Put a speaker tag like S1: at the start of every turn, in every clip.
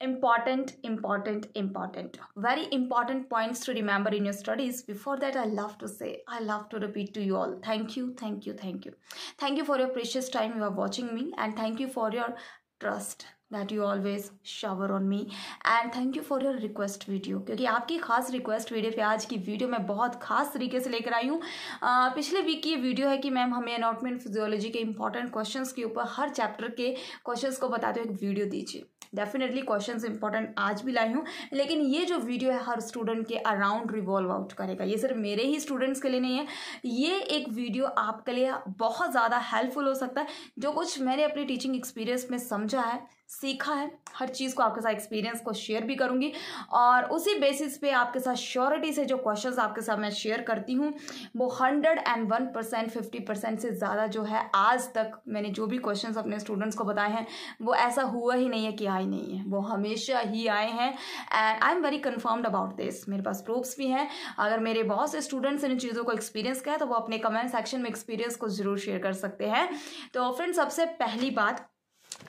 S1: important important important very important points to remember in your studies before that i love to say i love to repeat to you all thank you thank you thank you thank you for your precious time you are watching me and thank you for your trust that you always shower on me and thank you for your request video क्योंकि आपकी खास request video पे आज की video मैं बहुत खास तरीके से लेकर आई हूँ पिछले वीक की विडियो है कि मैम हमें अनॉटमेंट फिजियोलॉजी के इंपॉर्टेंट क्वेश्चंस के ऊपर हर चैप्टर के क्वेश्चंस को बताते हुए एक वीडियो दीजिए डेफिनेटली क्वेश्चंस इंपॉर्टेंट आज भी लाई हूँ, लेकिन ये जो वीडियो है हर स्टूडेंट के अराउंड रिवॉल्व आउट करेगा। ये सिर्फ़ मेरे ही स्टूडेंट्स के लिए नहीं है, ये एक वीडियो आपके लिए बहुत ज़्यादा हेल्पफुल हो सकता है। जो कुछ मैंने अपनी टीचिंग एक्सपीरियंस में समझा है सीखा है। हर चीज़ को आपके साथ एक्सपीरियंस को शेयर भी करूँगी। और उसी बेसिस पे आपके साथ श्योरिटी से जो क्वेश्चंस आपके साथ मैं शेयर करती हूँ, वो hundred and one percent fifty percent से ज़्यादा जो है आज तक मैंने जो भी क्वेश्चंस अपने स्टूडेंट्स को बताए हैं, वो ऐसा हुआ ही नहीं है कि आए नहीं है। वो हमेशा ही आए हैं। And I am very confirmed about this मेरे पास प्रूफ्स भी हैं। अगर मेरे बहुत से स्टूडेंट्स इन चीज़ों को एक्सपीरियंस किया तो वो अपने कमेंट सेक्शन में एक्सपीरियंस को ज़रूर शेयर कर सकते हैं। तो फ्रेंड्स सबसे पहली बात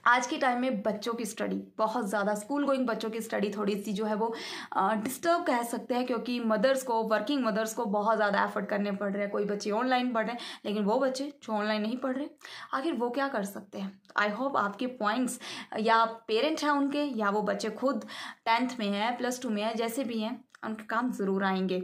S1: आज के टाइम में बच्चों की स्टडी बहुत ज़्यादा स्कूल गोइंग बच्चों की स्टडी थोड़ी सी जो है वो डिस्टर्ब कह सकते हैं क्योंकि मदर्स को वर्किंग मदर्स को बहुत ज़्यादा एफर्ट करने पड़ रहे हैं। कोई बच्चे ऑनलाइन पढ़ रहे हैं, लेकिन वो बच्चे जो ऑनलाइन नहीं पढ़ रहे, आखिर वो क्या कर सकते हैं? आई होप आपके पॉइंट्स या पेरेंट हैं उनके, या वो बच्चे खुद टेंथ में हैं प्लस टू में हैं, जैसे भी हैं उनके काम ज़रूर आएँगे।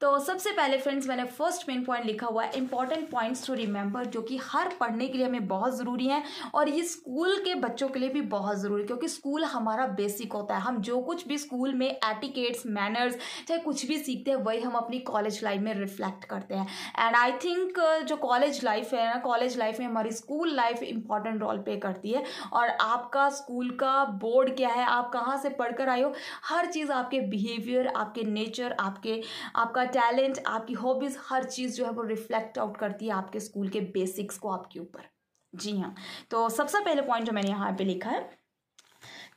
S1: तो सबसे पहले फ्रेंड्स मैंने फ़र्स्ट मेन पॉइंट लिखा हुआ है इंपॉर्टेंट पॉइंट्स टू रिमेंबर जो कि हर पढ़ने के लिए हमें बहुत ज़रूरी है, और ये स्कूल के बच्चों के लिए भी बहुत ज़रूरी क्योंकि स्कूल हमारा बेसिक होता है। हम जो कुछ भी स्कूल में एटिकेट्स मैनर्स चाहे कुछ भी सीखते हैं, वही हम अपनी कॉलेज लाइफ में रिफ्लेक्ट करते हैं। एंड आई थिंक जो कॉलेज लाइफ है ना कॉलेज लाइफ में हमारी school life important role play करती है। और आपका स्कूल का बोर्ड क्या है? आप कहाँ से पढ़कर आए हो? हर चीज़ आपके बिहेवियर आपके नेचर, आपके, आपका टैलेंट, आपकी हॉबीज़, हर चीज़ जो है वो रिफ्लेक्ट आउट करती है आपके स्कूल के बेसिक्स को आपके ऊपर। जी हाँ तो सबसे पहले पॉइंट जो मैंने यहाँ पे लिखा है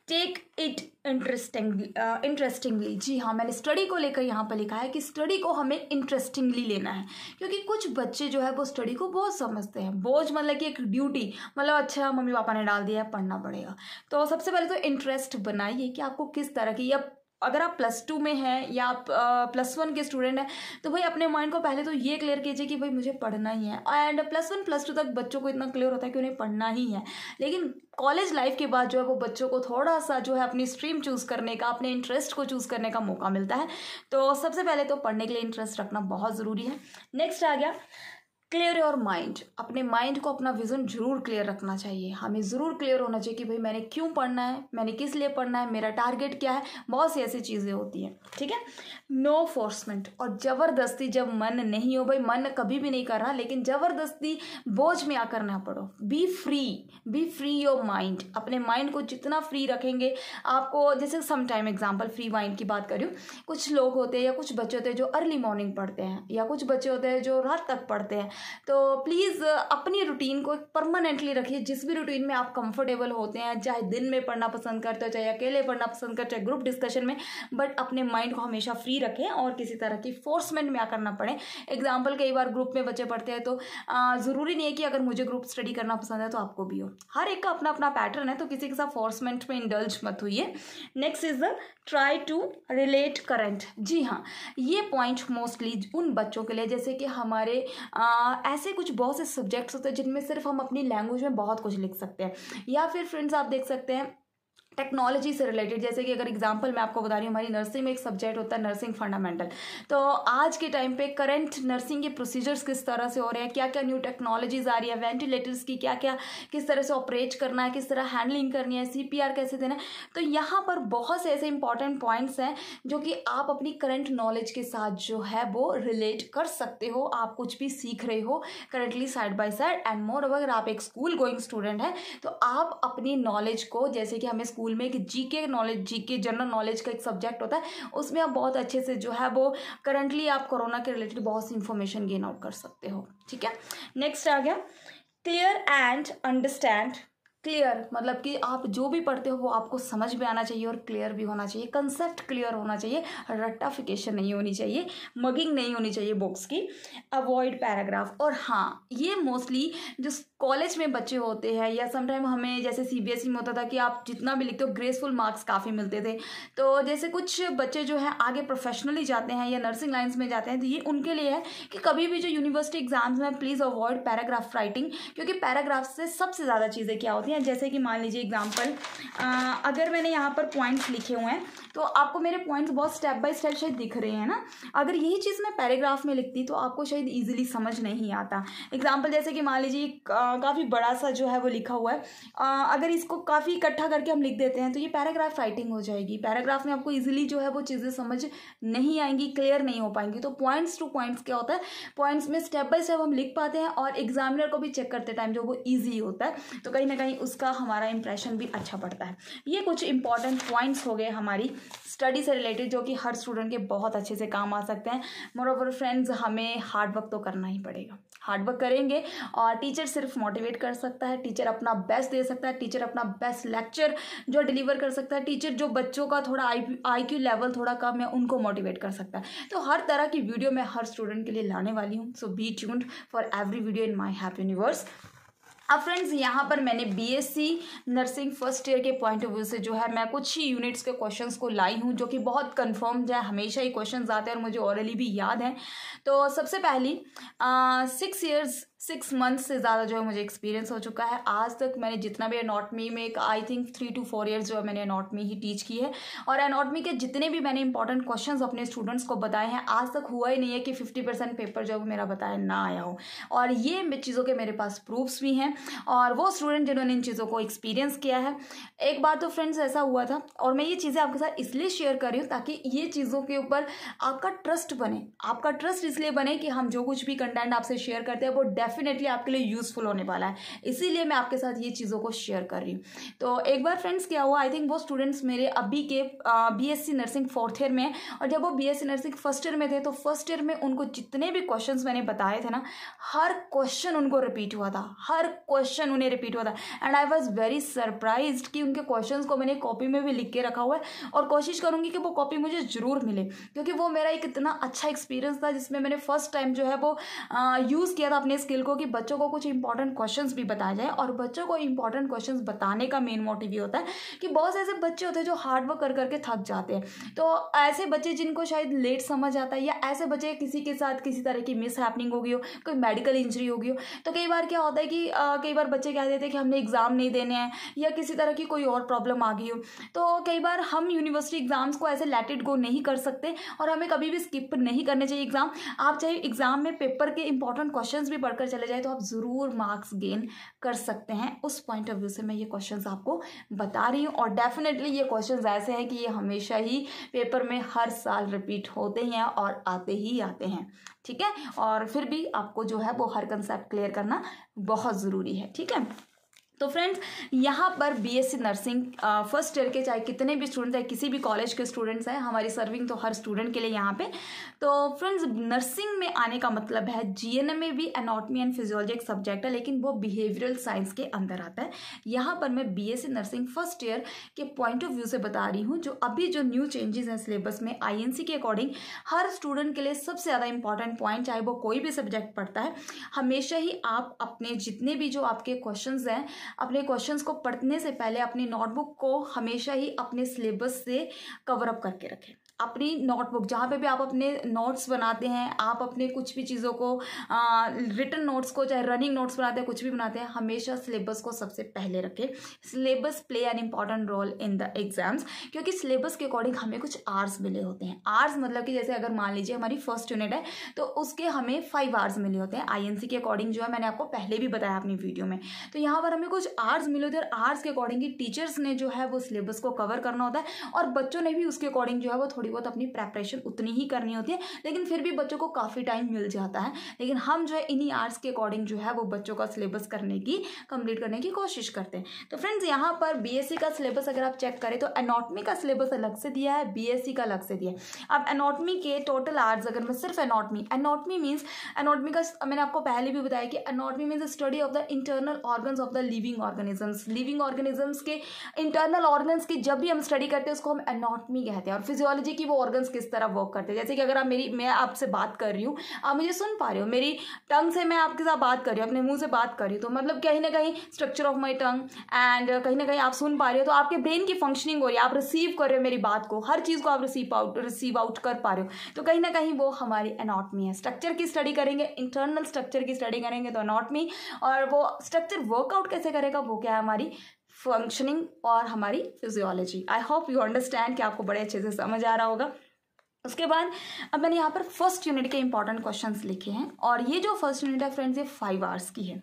S1: टेक इट इंटरेस्टिंग इंटरेस्टिंगली जी हाँ मैंने स्टडी को लेकर यहाँ पर लिखा है कि स्टडी को हमें इंटरेस्टिंगली लेना है, क्योंकि कुछ बच्चे जो है वो स्टडी को बहुत समझते हैं। बोझ मतलब कि एक ड्यूटी मतलब अच्छा मम्मी पापा ने डाल दिया है पढ़ना पड़ेगा। तो सबसे पहले तो इंटरेस्ट बनाइए कि आपको किस तरह की, या अगर आप प्लस टू में हैं या आप प्लस वन के स्टूडेंट हैं तो भाई अपने माइंड को पहले तो ये क्लियर कीजिए कि भाई मुझे पढ़ना ही है। And plus one plus two तक बच्चों को इतना क्लियर होता है कि उन्हें पढ़ना ही है। लेकिन कॉलेज लाइफ के बाद जो है वो बच्चों को थोड़ा सा जो है अपनी स्ट्रीम चूज़ करने का, अपने इंटरेस्ट को चूज़ करने का मौका मिलता है। तो सबसे पहले तो पढ़ने के लिए इंटरेस्ट रखना बहुत ज़रूरी है। नेक्स्ट आ गया। क्लियर योर माइंड अपने माइंड को अपना विजन ज़रूर क्लियर रखना चाहिए। हमें ज़रूर क्लियर होना चाहिए कि भाई मैंने क्यों पढ़ना है, मैंने किस लिए पढ़ना है, मेरा टारगेट क्या है? बहुत सी ऐसी चीज़ें होती हैं, ठीक है? नो फोर्समेंट और ज़बरदस्ती जब मन नहीं हो, भाई मन कभी भी नहीं कर रहा, लेकिन ज़बरदस्ती बोझ में आकर ना पड़ो। Be free be free your mind अपने माइंड को जितना फ्री रखेंगे, आपको जैसे some time example free mind की बात करूँ कुछ लोग होते हैं या कुछ बच्चे होते हैं जो अर्ली मॉर्निंग पढ़ते हैं, या कुछ बच्चे होते हैं जो रात तक पढ़ते हैं। तो प्लीज़ अपनी रूटीन को परमानेंटली रखिए। जिस भी रूटीन में आप कंफर्टेबल होते हैं चाहे दिन में पढ़ना पसंद करते हो चाहे अकेले पढ़ना पसंद करते हो चाहे ग्रुप डिस्कशन में बट अपने माइंड को हमेशा फ्री रखें और किसी तरह की फोर्समेंट में आकर ना पड़े एग्ज़ाम्पल कई बार ग्रुप में बच्चे पढ़ते हैं तो ज़रूरी नहीं है कि अगर मुझे ग्रुप स्टडी करना पसंद है तो आपको भी हो। हर एक का अपना अपना पैटर्न है तो किसी के साथ फोर्समेंट में इंडल्ज मत हुई next is the try to relate current जी हाँ ये पॉइंट मोस्टली उन बच्चों के लिए जैसे कि हमारे आ, ऐसे कुछ बहुत से सब्जेक्ट्स होते हैं जिनमें सिर्फ़ हम अपनी लैंग्वेज में बहुत कुछ लिख सकते हैं। या फिर फ्रेंड्स आप देख सकते हैं टेक्नोलॉजी से रिलेटेड जैसे कि अगर एग्जांपल मैं आपको बता रही हूँ, हमारी नर्सिंग में एक सब्जेक्ट होता है नर्सिंग फंडामेंटल तो आज के टाइम पे करंट नर्सिंग के प्रोसीजर्स किस तरह से हो रहे हैं क्या क्या न्यू टेक्नोलॉजीज़ आ रही है वेंटिलेटर्स की क्या क्या किस तरह से ऑपरेट करना है, किस तरह हैंडलिंग करनी है सीपीआर कैसे देना है। तो यहाँ पर बहुत से ऐसे इंपॉर्टेंट पॉइंट्स हैं जो कि आप अपनी करंट नॉलेज के साथ जो है वो रिलेट कर सकते हो, आप कुछ भी सीख रहे हो currently side by side and more अगर आप एक स्कूल गोइंग स्टूडेंट हैं तो आप अपनी नॉलेज को, जैसे कि हमें स्कूल में एक GK knowledge GK general knowledge का एक सब्जेक्ट होता है, उसमें आप बहुत अच्छे से जो है वो करंटली आप कोरोना के रिलेटेड बहुत सी इंफॉर्मेशन गेन आउट कर सकते हो, ठीक है? नेक्स्ट आ गया क्लियर एंड अंडरस्टैंड क्लियर मतलब कि आप जो भी पढ़ते हो वो आपको समझ में आना चाहिए और क्लियर भी होना चाहिए कंसेप्ट क्लियर होना चाहिए रट्टाफिकेशन नहीं होनी चाहिए मगिंग नहीं होनी चाहिए बुक्स की अवॉइड पैराग्राफ और हाँ ये मोस्टली जो कॉलेज में बच्चे होते हैं या समटाइम हमें जैसे सी बी एस ई में होता था कि आप जितना भी लिखते हो ग्रेसफुल मार्क्स काफ़ी मिलते थे। तो जैसे कुछ बच्चे जो है, आगे प्रोफेशनली जाते हैं या नर्सिंग लाइन्स में जाते हैं तो ये उनके लिए है कि कभी भी जो यूनिवर्सिटी एग्ज़ाम्स में प्लीज़ अवॉइड पैराग्राफ राइटिंग क्योंकि पैराग्राफ से सबसे ज़्यादा चीज़ें क्या होती हैं? जैसे कि मान लीजिए एग्ज़ाम्पल अगर मैंने यहाँ पर पॉइंट्स लिखे हुए हैं तो आपको मेरे पॉइंट्स बहुत स्टेप बाय स्टेप शायद दिख रहे हैं ना? अगर यही चीज़ मैं पैराग्राफ में लिखती तो आपको शायद ईजिली समझ नहीं आता। एग्ज़ाम्पल जैसे कि मान लीजिए काफ़ी बड़ा सा जो है वो लिखा हुआ है। आ, अगर इसको काफ़ी इकट्ठा करके हम लिख देते हैं तो ये पैराग्राफ राइटिंग हो जाएगी। पैराग्राफ में आपको ईजिली जो है वो चीज़ें समझ नहीं आएँगी क्लियर नहीं हो पाएँगी। तो पॉइंट्स टू पॉइंट्स क्या होता है? पॉइंट्स में स्टेप बाय स्टेप हम लिख पाते हैं और एग्जामिनर को भी चेक करते टाइम जो वो ईजी होता है। तो कहीं ना कहीं उसका हमारा इंप्रेशन भी अच्छा पड़ता है। ये कुछ इंपॉर्टेंट पॉइंट्स हो गए हमारी। स्टडी से रिलेटेड जो कि हर स्टूडेंट के बहुत अच्छे से काम आ सकते हैं। मोर ओवर फ्रेंड्स हमें हार्ड वर्क तो करना ही पड़ेगा। हार्ड वर्क करेंगे और टीचर सिर्फ़ मोटिवेट कर सकता है टीचर अपना बेस्ट दे सकता है टीचर अपना बेस्ट लेक्चर जो डिलीवर कर सकता है टीचर जो बच्चों का थोड़ा आई आई क्यू लेवल थोड़ा कम है, उनको मोटिवेट कर सकता है। तो हर तरह की वीडियो मैं हर स्टूडेंट के लिए लाने वाली हूँ। So be tuned for every video in my happy universe अब फ्रेंड्स यहाँ पर मैंने बीएससी नर्सिंग फ़र्स्ट ईयर के पॉइंट ऑफ़ व्यू से जो है, मैं कुछ ही यूनिट्स के क्वेश्चंस को लाई हूँ, जो कि बहुत कंफर्म है, हमेशा ही क्वेश्चंस आते हैं और मुझे ऑरली भी याद हैं। तो सबसे पहली सिक्स ईयर्स सिक्स मंथ्स से ज़्यादा जो है मुझे एक्सपीरियंस हो चुका है। आज तक मैंने जितना भी एनॉटमी में एक I think three two four years जो है मैंने एनॉटमी ही टीच की है। और एनॉटमी के जितने भी मैंने इंपॉर्टेंट क्वेश्चन अपने स्टूडेंट्स को बताए हैं, आज तक हुआ ही नहीं है कि फिफ्टी परसेंट पेपर जो है मेरा बताया ना आया हो। और ये चीज़ों के मेरे पास प्रूफ्स भी हैं और वो स्टूडेंट जिन्होंने इन चीज़ों को एक्सपीरियंस किया है। एक बार तो फ्रेंड्स ऐसा हुआ था और मैं ये चीज़ें आपके साथ इसलिए शेयर कर रही हूँ ताकि ये चीज़ों के ऊपर आपका ट्रस्ट बने। आपका ट्रस्ट इसलिए बने कि हम जो कुछ भी कंटेंट आपसे शेयर करते हैं, वो डेफिनेटली आपके लिए यूज़फुल होने वाला है। इसीलिए मैं आपके साथ ये चीज़ों को शेयर कर रही हूँ। तो एक बार फ्रेंड्स क्या हुआ? आई थिंक वो स्टूडेंट्स मेरे अभी के B S C nursing fourth year में और जब वो B S C nursing first year में थे तो फ़र्स्ट ईयर में उनको जितने भी क्वेश्चन मैंने बताए थे ना, हर क्वेश्चन उनको रिपीट हुआ था। हर क्वेश्चन उन्हें रिपीट हुआ था। And I was very surprise कि उनके क्वेश्चन को मैंने कॉपी में भी लिख के रखा हुआ है और कोशिश करूँगी कि वो कॉपी मुझे ज़रूर मिले, क्योंकि वो मेरा एक इतना अच्छा एक्सपीरियंस था जिसमें मैंने फ़र्स्ट टाइम जो है वो यूज़ किया था अपने स्किल को कि बच्चों को कुछ इंपॉर्टेंट क्वेश्चन भी बताए जाए और बच्चों को इंपॉर्टेंट क्वेश्चन बताने का मेन मोटिव ये होता है कि बहुत से ऐसे बच्चे होते हैं जो हार्डवर्क कर करके थक जाते हैं। तो ऐसे बच्चे जिनको शायद लेट समझ आता है या ऐसे बच्चे किसी के साथ किसी तरह की मिस हैपनिंग हो गई हो, कोई मेडिकल इंजरी होगी हो तो कई बार क्या होता है कि कई बार बच्चे कह देते हैं कि हमने एग्ज़ाम नहीं देने हैं या किसी तरह की कोई और प्रॉब्लम आ गई हो। तो कई बार हम यूनिवर्सिटी एग्ज़ाम्स को ऐसे लेट इट गो नहीं कर सकते और हमें कभी भी स्किप नहीं करने चाहिए एग्ज़ाम आप चाहे एग्ज़ाम में पेपर के इंपॉर्टेंट क्वेश्चन भी पढ़कर चले जाए तो आप ज़रूर मार्क्स गेन कर सकते हैं। उस पॉइंट ऑफ़ व्यू से मैं ये क्वेश्चंस आपको बता रही हूँ और डेफिनेटली ये क्वेश्चंस ऐसे हैं कि ये हमेशा ही पेपर में हर साल रिपीट होते हैं और आते ही आते हैं। ठीक है? और फिर भी आपको जो है वो हर कंसेप्ट क्लियर करना बहुत ज़रूरी है। ठीक है? तो फ्रेंड्स यहाँ पर बीएससी नर्सिंग फ़र्स्ट ईयर के चाहे कितने भी स्टूडेंट्स हैं, किसी भी कॉलेज के स्टूडेंट्स हैं, हमारी सर्विंग तो हर स्टूडेंट के लिए यहाँ पे। तो फ्रेंड्स नर्सिंग में आने का मतलब है जीएनएम में भी एनाटमी एंड फिजियोलॉजी एक सब्जेक्ट है, लेकिन वो बिहेवियरल साइंस के अंदर आता है। यहाँ पर मैं बीएससी नर्सिंग फ़र्स्ट ईयर के पॉइंट ऑफ़ व्यू से बता रही हूँ, जो अभी जो न्यू चेंजेस हैं सिलेबस में आईएनसी के अकॉर्डिंग हर स्टूडेंट के लिए सबसे ज़्यादा इंपॉर्टेंट पॉइंट चाहे वो कोई भी सब्जेक्ट पढ़ता है, हमेशा ही आप अपने जितने भी जो आपके क्वेश्चन हैं अपने क्वेश्चंस को पढ़ने से पहले अपनी नोटबुक को हमेशा ही अपने सिलेबस से कवर अप करके रखें। अपनी नोटबुक जहाँ पे भी आप अपने नोट्स बनाते हैं, आप अपने कुछ भी चीज़ों को रिटर्न नोट्स को, चाहे रनिंग नोट्स बनाते हैं, कुछ भी बनाते हैं, हमेशा सिलेबस को सबसे पहले रखें। Syllabus play an important role in the exams क्योंकि सिलेबस के अकॉर्डिंग हमें कुछ आर्स मिले होते हैं। आर्स मतलब कि जैसे अगर मान लीजिए हमारी फ़र्स्ट यूनिट है तो उसके हमें फाइव आर्स मिले होते हैं। आईएनसी के अकॉर्डिंग जो है, मैंने आपको पहले भी बताया अपनी वीडियो में। तो यहाँ पर हमें कुछ आर्स मिले होते हैं आर्स के अकॉर्डिंग टीचर्स ने जो है वो सिलेबस को कवर करना होता है, और बच्चों ने भी उसके अकॉर्डिंग जो है वो थोड़ी थोड़ी बहुत अपनी प्रेपरेशन उतनी ही करनी होती है, लेकिन फिर भी बच्चों को काफ़ी टाइम मिल जाता है। लेकिन हम जो है, इन्हीं आर्ट्स के अकॉर्डिंग जो है, वो बच्चों का सिलेबस करने की कंप्लीट करने की कोशिश करते हैं। तो फ्रेंड्स यहाँ पर बीएससी का सिलेबस अगर आप चेक करें तो एनॉटमी का सिलेबस अलग से दिया है बीएससी का अलग से दिया है। अब एनॉटमी के टोटल आर्ट्स अगर मैं सिर्फ़ एनॉटमी एनॉटमी मीन्स एनॉटमी का, मैंने आपको पहले भी बताया कि anatomy means study of the internal organs of the living organisms living organisms के इंटरनल ऑर्गन्स की जब भी हम स्टडी करते हैं, उसको हम एनॉटमी कहते हैं। और फिजियोलॉजी कि वो ऑर्गन्स किस तरह वर्क करते हैं। जैसे कि अगर आप मेरी, मैं आपसे बात कर रही हूँ, आप मुझे सुन पा रहे हो, मेरी टंग से मैं आपके साथ बात कर रही हूँ, अपने मुँह से बात कर रही हूँ तो मतलब कहीं ना कहीं structure of my tongue and कहीं ना कहीं आप सुन पा रहे हो तो आपके ब्रेन की फंक्शनिंग हो रही है, आप रिसीव कर रहे हो मेरी बात को, हर चीज़ को आप रिसीव आउट रिसीव आउट कर पा रहे हो तो कहीं ना कहीं वो हमारी एनाटमी है। स्ट्रक्चर की स्टडी करेंगे इंटरनल स्ट्रक्चर की स्टडी करेंगे तो अनाटमी और वो स्ट्रक्चर वर्कआउट कैसे करेगा, वो क्या है हमारी फंक्शनिंग और हमारी physiology I hope you understand कि आपको बड़े अच्छे से समझ आ रहा होगा। उसके बाद अब मैंने यहाँ पर फ़र्स्ट यूनिट के इंपॉर्टेंट क्वेश्चंस लिखे हैं और ये जो फ़र्स्ट यूनिट है फ्रेंड्स ये फाइव आवर्स की है।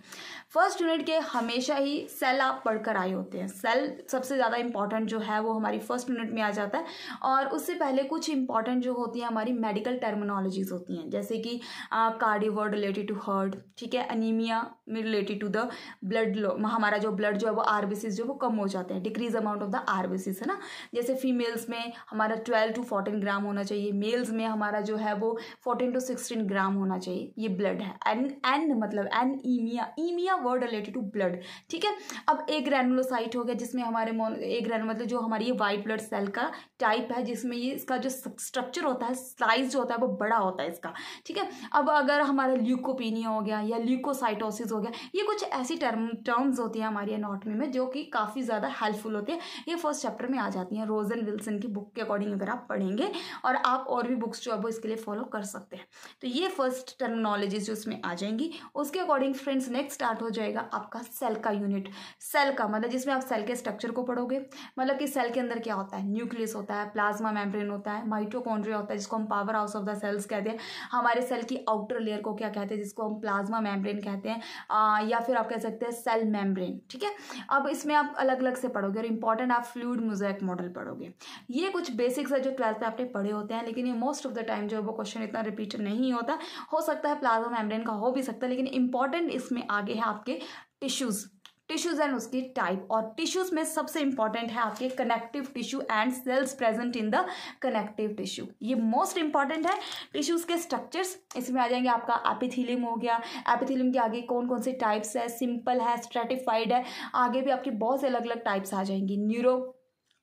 S1: फ़र्स्ट यूनिट के हमेशा ही सेल आप पढ़कर आए होते हैं। सेल सबसे ज़्यादा इंपॉर्टेंट जो है वो हमारी फ़र्स्ट यूनिट में आ जाता है और उससे पहले कुछ इंपॉर्टेंट जो होती हैं हमारी मेडिकल टर्मिनोलॉजीज होती हैं। जैसे कि कार्डियोवर्ड रिलेटेड टू हार्ट ठीक है? अनीमिया में रिलेटेड टू द ब्लड हमारा जो ब्लड जो है वो आर जो वो कम हो जाते हैं। Decrease amount of the R है ना? जैसे फीमेल्स में हमारा ट्वेल्व टू फोर्टीन ग्राम होना चाहिए। मेल्स में हमारा जो है वो फोर्टीन टू सिक्सटीन ग्राम होना चाहिए, ये ब्लड है। एन एन मतलब an emia emia word related to blood ठीक है? अब एक ग्रैनुलोसाइट हो गया जिसमें हमारे एक ग्रैनु मतलब जो हमारी ये वाइट ब्लड सेल का टाइप है, जिसमें ये इसका जो स्ट्रक्चर होता है साइज़ जो होता है, वो बड़ा होता है इसका, ठीक है? अब अगर हमारा ल्यूकोपीनिया हो गया या ल्यूकोसाइटोसिस हो गया, ये कुछ ऐसी टर्म टर्म्स होती हैं हमारी एनाटमी में जो कि काफ़ी ज़्यादा हेल्पफुल होती है। ये फ़र्स्ट चैप्टर में आ जाती हैं रोजन विल्सन की बुक के अकॉर्डिंग अगर आप पढ़ेंगे। और आप और भी बुक्स जो है वो इसके लिए फॉलो कर सकते हैं। तो ये फ़र्स्ट टर्मिनोलॉजीज जो इसमें आ जाएँगी, उसके अकॉर्डिंग फ्रेंड्स नेक्स्ट स्टार्ट हो जाएगा आपका सेल का यूनिट सेल का मतलब जिसमें आप सेल के स्ट्रक्चर को पढ़ोगे मतलब कि सेल के अंदर क्या होता है? न्यूक्लियस होता है प्लाज्मा मेम्ब्रेन होता है माइटोकॉन्ड्रिया होता है, जिसको हम power house of the cells कहते हैं। हमारे सेल की आउटर लेयर को क्या कहते हैं? जिसको हम प्लाज्मा मेम्ब्रेन कहते हैं या फिर आप कह सकते हैं सेल मेम्ब्रेन ठीक है? अब इसमें आप अलग अलग से पढ़ोगे और इंपॉर्टेंट आप फ्लूड मोजैक मॉडल पढ़ोगे। ये कुछ बेसिक्स है जो ट्वेल्थ में आपने पढ़े होते हैं। लेकिन ये मोस्ट ऑफ़ द टाइम जो है वो क्वेश्चन इतना रिपीट नहीं होता। हो सकता है प्लाज्मा मेम्ब्रेन का हो भी सकता है, लेकिन इंपॉर्टेंट इसमें आगे है आपके टिश्यूज़ टिश्यूज एंड उसकी टाइप और टिश्यूज में सबसे इंपॉर्टेंट है आपके connective tissue and cells present in the connective tissue ये मोस्ट इंपॉर्टेंट है। टिश्यूज के स्ट्रक्चर्स इसमें आ जाएँगे आपका एपिथीलियम हो गया। एपिथीलियम के आगे कौन कौन से टाइप्स है? सिंपल है स्ट्रेटिफाइड है। आगे भी आपके बहुत से अलग अलग टाइप्स आ जाएँगी। न्यूरो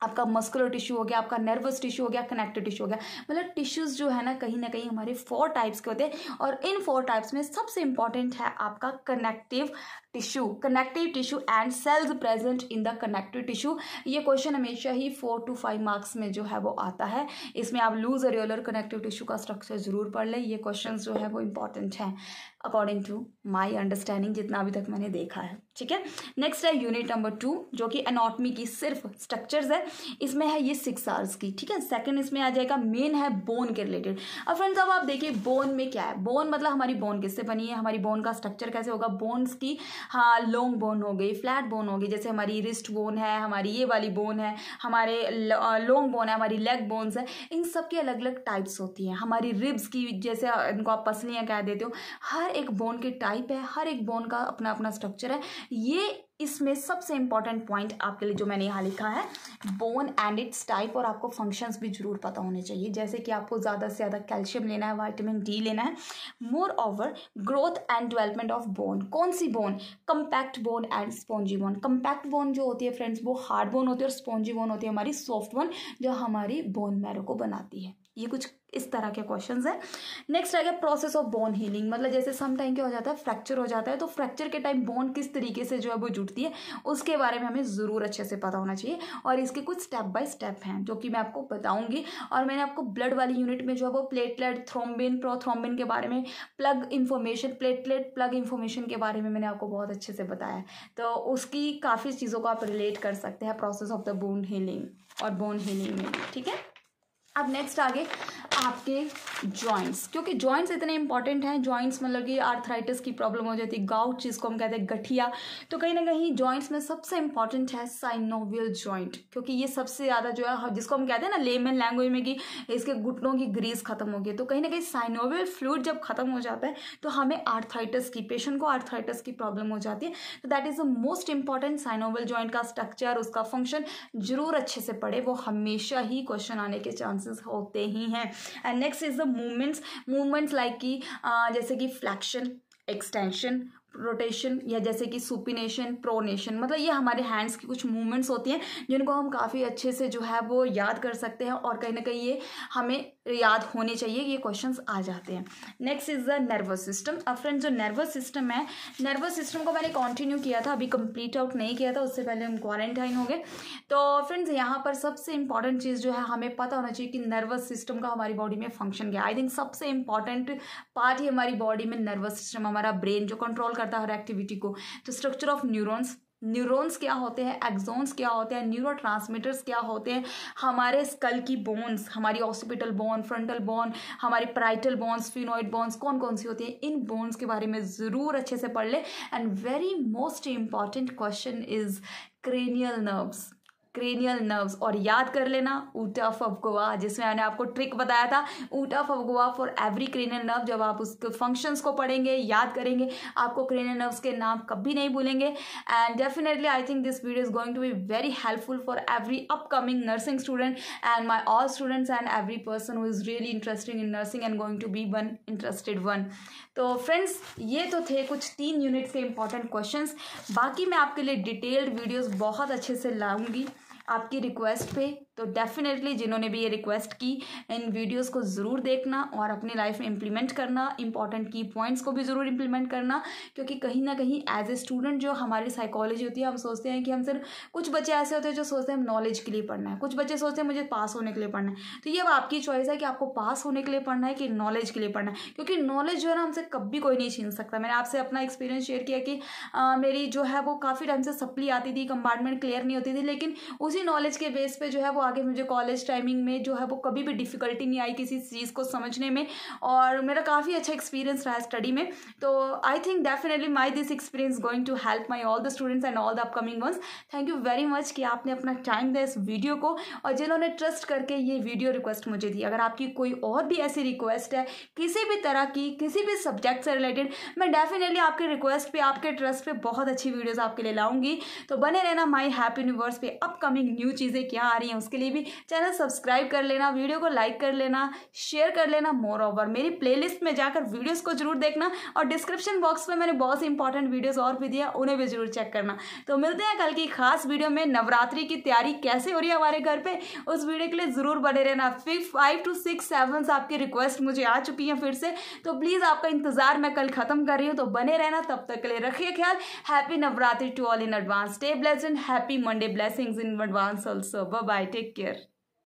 S1: आपका मस्कुलर टिश्यू हो गया, आपका नर्वस टिश्यू हो गया कनेक्टिव टिश्यू हो गया। मतलब टिश्यूज जो है ना, कहीं ना कहीं हमारे फोर टाइप्स के होते हैं और इन फोर टाइप्स में सबसे इंपॉर्टेंट है आपका connective tissue connective tissue and cells present in the connective tissue ये क्वेश्चन हमेशा ही फोर टू फाइव मार्क्स में जो है वो आता है। इसमें आप लूज अरियोलर कनेक्टिव टिश्यू का स्ट्रक्चर ज़रूर पढ़ लें। ये क्वेश्चन जो है वो इंपॉर्टेंट हैं। अकॉर्डिंग टू माई अंडरस्टैंडिंग जितना अभी तक मैंने देखा है। ठीक है? नेक्स्ट है यूनिट नंबर टू जो कि एनाटमी की सिर्फ़ स्ट्रक्चर्स है। इसमें है ये सिक्स आवर्स की। ठीक है? सेकंड इसमें आ जाएगा। मेन है बोन के रिलेटेड अब फ्रेंड्स अब आप देखिए बोन में क्या है? बोन मतलब हमारी बोन किससे बनी है? हमारी बोन का स्ट्रक्चर कैसे होगा? बोन्स की हाँ लॉन्ग बोन हो गई फ्लैट बोन हो गई, जैसे हमारी रिस्ट बोन है, हमारी ये वाली बोन है, हमारे लॉन्ग बोन है, हमारी लेग बोन्स है, इन सब की अलग अलग टाइप्स होती हैं। हमारी रिब्स की, जैसे इनको आप पसलियाँ कह देते हो, हर एक बोन के टाइप है, हर एक बोन का अपना अपना स्ट्रक्चर है। ये इसमें सबसे इंपॉर्टेंट पॉइंट आपके लिए जो मैंने यहाँ लिखा है बोन एंड इट्स टाइप और आपको फ़ंक्शंस भी ज़रूर पता होने चाहिए। जैसे कि आपको ज़्यादा से ज़्यादा कैल्शियम लेना है वाइटामिन डी लेना है। Moreover growth and development of bone कौन सी bone compact bone and spongy bone compact bone जो होती है फ्रेंड्स वो हार्ड बोन होती है और स्पॉन्जी बोन होती है हमारी सॉफ्ट बोन जो हमारी बोन मैरो को बनाती है। ये कुछ इस तरह के क्वेश्चन है। नेक्स्ट आ गया प्रोसेस ऑफ़ बोन हीलिंग मतलब जैसे सम टाइम क्या हो जाता है फ्रैक्चर हो जाता है तो फ्रैक्चर के टाइम बोन किस तरीके से जो है वो जुड़ती है, उसके बारे में हमें ज़रूर अच्छे से पता होना चाहिए। और इसके कुछ स्टेप बाय स्टेप हैं, जो कि मैं आपको बताऊँगी। और मैंने आपको ब्लड वाली यूनिट में जो है वो प्लेटलेट थ्रोम्बिन प्रोथ्रोम्बिन के बारे में plug information platelet plug information के बारे में मैंने आपको बहुत अच्छे से बताया तो उसकी काफ़ी चीज़ों को आप रिलेट कर सकते हैं process of the bone healing और बोन हीलिंग में, ठीक है? अब नेक्स्ट आगे। आपके जॉइंट्स क्योंकि जॉइंट्स इतने इंपॉर्टेंट हैं जॉइंट्स मतलब कि आर्थराइटिस की प्रॉब्लम हो जाती है गाउट जिसको हम कहते हैं, गठिया। तो कहीं ना कहीं जॉइंट्स में सबसे इंपॉर्टेंट है साइनोवियल जॉइंट क्योंकि ये सबसे ज़्यादा जो है, जिसको हम कहते हैं ना लेमन लैंग्वेज में कि इसके घुटनों की ग्रीस खत्म हो गई। तो कहीं ना कहीं साइनोवियल फ्लूड जब खत्म हो जाता है तो हमें आर्थराइटिस की पेशेंट को आर्थराइटिस की प्रॉब्लम हो जाती है। तो that is the most important synovial joint का स्ट्रक्चर उसका फ़ंक्शन ज़रूर अच्छे से पढ़े, वो हमेशा ही क्वेश्चन आने के चांसेस होते ही हैं। And next is the movements movements like की जैसे कि फ्लैक्शन एक्सटेंशन रोटेशन या जैसे कि सुपिनेशन प्रोनेशन मतलब ये हमारे हैंड्स की कुछ मूवमेंट्स होती हैं, जिनको हम काफ़ी अच्छे से जो है वो याद कर सकते हैं और कहीं ना कहीं ये हमें याद होने चाहिए ये क्वेश्चंस आ जाते हैं। Next is the nervous system अब फ्रेंड जो नर्वस सिस्टम है नर्वस सिस्टम को मैंने कंटिन्यू किया था, अभी कंप्लीट आउट नहीं किया था, उससे पहले हम क्वारंटाइन हो गए। तो फ्रेंड्स यहाँ पर सबसे इंपॉर्टेंट चीज़ जो है, हमें पता होना चाहिए कि नर्वस सिस्टम का हमारी बॉडी में फ़ंक्शन क्या आई थिंक सबसे इंपॉर्टेंट पार्ट ही हमारी बॉडी में नर्वस सिस्टम हमारा ब्रेन जो कंट्रोल करता है हर एक्टिविटी को। तो स्ट्रक्चर ऑफ़ न्यूरोन्स न्यूरॉन्स क्या होते हैं? एक्सोन्स क्या होते हैं? न्यूरो क्या होते हैं? हमारे स्कल की बोन्स हमारी ऑक्सीपिटल बोन फ्रंटल बोन हमारी प्राइटल बोन्स फिनोइड बोन्स कौन कौन सी होती हैं? इन बोन्स के बारे में ज़रूर अच्छे से पढ़ लें। And very most important question is cranial nerves cranial nerves. और याद कर लेना, ऊटा फवगोवा जिसमें मैंने आपको ट्रिक बताया था, ऊटा फवगोवा फॉर एवरी क्रेनियल नर्व जब आप उसके फ़ंक्शंस को पढ़ेंगे, याद करेंगे, आपको क्रेनियल नर्व्स के नाम कभी नहीं भूलेंगे। And definitely I think this video is going to be very helpful for every upcoming nursing student and my all students and every person who is really interesting in nursing and going to be one interested one तो friends ये तो थे कुछ तीन unit के important questions बाकी मैं आपके लिए डिटेल्ड वीडियोस बहुत अच्छे से लाऊँगी आपकी रिक्वेस्ट पे। तो डेफिनेटली जिन्होंने भी ये रिक्वेस्ट की, इन वीडियोस को ज़रूर देखना और अपनी लाइफ में इम्प्लीमेंट करना इंपॉर्टेंट की पॉइंट्स को भी ज़रूर इम्प्लीमेंट करना, क्योंकि कहीं ना कहीं एज ए स्टूडेंट जो हमारी साइकोलॉजी होती है, हम सोचते हैं कि हम सिर्फ़ कुछ बच्चे ऐसे होते हैं जो सोचते हैं हम नॉलेज के लिए पढ़ना है, कुछ बच्चे सोचते हैं मुझे पास होने के लिए पढ़ना है। तो ये अब आपकी चॉइस है कि आपको पास होने के लिए पढ़ना है कि नॉलेज के लिए पढ़ना है, क्योंकि नॉलेज जो है ना हमसे कभी कोई नहीं छीन सकता। मैंने आपसे अपना एक्सपीरियंस शेयर किया कि मेरी जो है वो काफ़ी टाइम से सप्ली आती थी कंपार्टमेंट क्लियर नहीं होती थी, लेकिन उसी नॉलेज के बेस पर जो है वो आगे मुझे कॉलेज टाइमिंग में जो है वो कभी भी डिफ़िकल्टी नहीं आई किसी चीज़ को समझने में और मेरा काफ़ी अच्छा एक्सपीरियंस रहा स्टडी में। तो I think definitely my this experience going to help my all the students and all the upcoming ones thank you very much कि आपने अपना टाइम दिया इस वीडियो को और जिन्होंने ट्रस्ट करके ये वीडियो रिक्वेस्ट मुझे दी। अगर आपकी कोई और भी ऐसी रिक्वेस्ट है, किसी भी तरह की, किसी भी सब्जेक्ट से रिलेटेड मैं डेफिनेटली आपके रिक्वेस्ट पे, आपके ट्रस्ट पे बहुत अच्छी वीडियोस आपके लिए लाऊँगी। तो बने रहना माई हैप्पी यूनिवर्स पे। अपकमिंग न्यू चीज़ें क्या आ रही हैं, उसके लिए भी चैनल सब्सक्राइब कर लेना, वीडियो को लाइक कर लेना, शेयर कर लेना मोर ओवर। मेरी प्लेलिस्ट में जाकर वीडियोस को ज़रूर देखना और डिस्क्रिप्शन बॉक्स में मैंने बहुत सी इंपॉर्टेंट वीडियोस और भी दिया, उन्हें भी ज़रूर चेक करना। तो मिलते हैं कल की खास वीडियो में, नवरात्रि की तैयारी कैसे हो रही है हमारे घर पे, उस वीडियो के लिए ज़रूर बने रहना। फिर फाइव टू सिक्स सेवन आपकी रिक्वेस्ट मुझे आ चुकी है फिर से। तो प्लीज़ आपका इंतज़ार मैं कल खत्म कर रही हूँ तो बने रहना, तब तक के लिए रखिए ख्याल। Happy Navratri to all in advance stay bless and happy Monday blessings in advance also bye take mikið